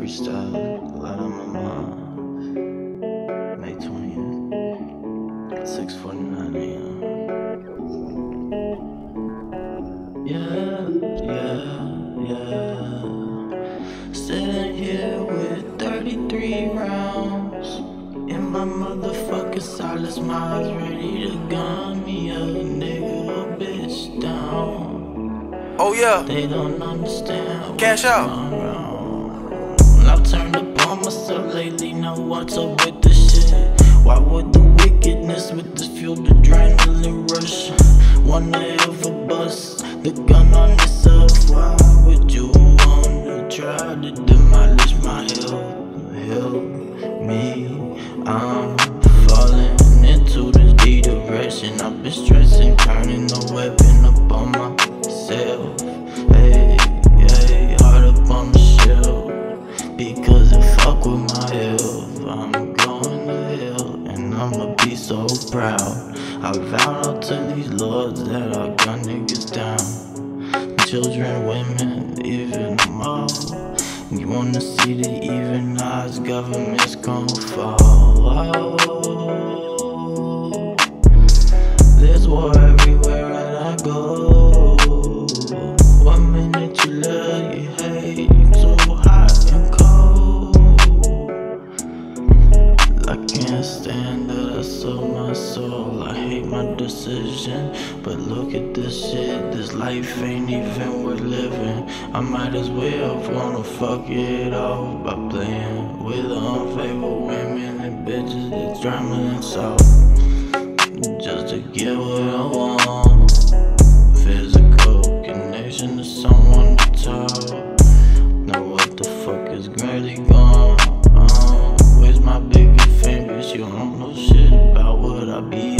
freestyle light on my mind. May 20th, 6:49 a.m. Yeah, yeah, yeah. Sitting here with 33 rounds in my motherfucking silence, minds ready to gun me a nigga, a bitch down. Oh yeah, They don't understand. Cash out. What's up with the shit? Why would the wickedness with this fuel adrenaline rush? Wanna ever bust the gun on yourself? Why would you wanna try to demolish my health? Help me, I'm falling into this deep direction. I've been stressing, turning the weapon up on myself. So proud. I vow out to these lords that I'll gun niggas down. Children, women, even all. You wanna see the even odds, government's gon' fall. Sold my soul. I hate my decision, but look at this shit. This life ain't even worth living. I might as well wanna fuck it off by playing with unfaithful women and bitches that's drama and salt. Just to get what I want. Physical connection to someone to talk. Know what the fuck is really going on. Where's my bigger fingers? You don't know shit be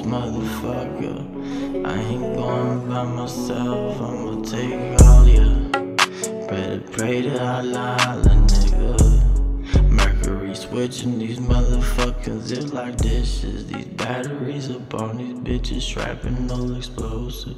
this motherfucker. I ain't going by myself. I'ma take all ya. Better pray to Allah, nigga. Mercury switching these motherfuckers. It's like dishes. These batteries up on these bitches, strapping no explosive.